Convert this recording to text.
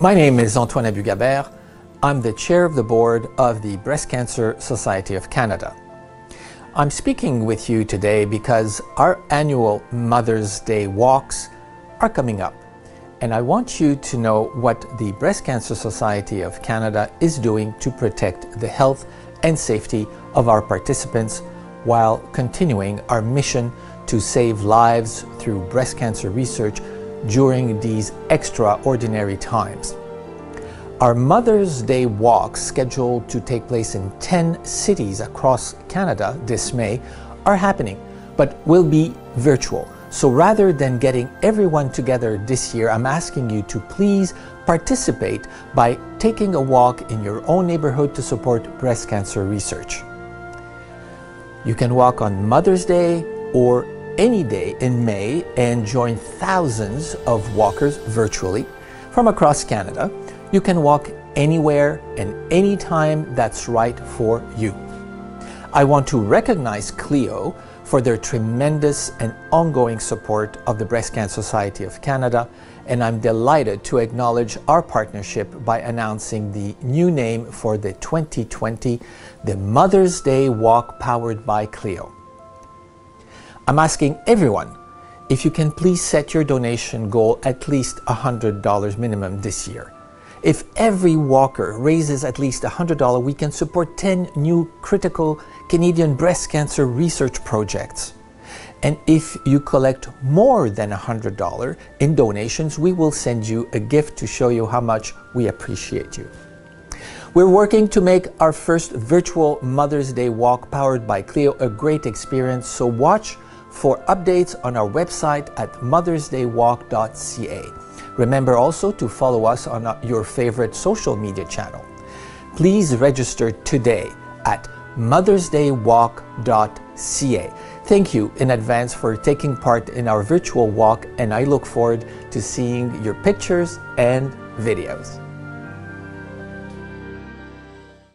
My name is Antoine Abugabert. I'm the chair of the board of the Breast Cancer Society of Canada. I'm speaking with you today because our annual Mother's Day walks are coming up. And I want you to know what the Breast Cancer Society of Canada is doing to protect the health and safety of our participants while continuing our mission to save lives through breast cancer research during these extraordinary times. Our Mother's Day walk, scheduled to take place in 10 cities across Canada this May, are happening, but will be virtual. So rather than getting everyone together this year, I'm asking you to please participate by taking a walk in your own neighborhood to support breast cancer research. You can walk on Mother's Day or any day in May and join thousands of walkers virtually from across Canada. You can walk anywhere and anytime that's right for you. I want to recognize Cleo for their tremendous and ongoing support of the Breast Cancer Society of Canada, and I'm delighted to acknowledge our partnership by announcing the new name for the 2020, the Mother's Day Walk powered by Cleo. I'm asking everyone if you can please set your donation goal at least $100 minimum this year. If every walker raises at least $100, we can support 10 new critical Canadian breast cancer research projects. And if you collect more than $100 in donations, we will send you a gift to show you how much we appreciate you. We're working to make our first virtual Mother's Day walk powered by Cleo a great experience, so watch for updates on our website at mothersdaywalk.ca. Remember also to follow us on your favorite social media channel. Please register today at mothersdaywalk.ca. Thank you in advance for taking part in our virtual walk and I look forward to seeing your pictures and videos.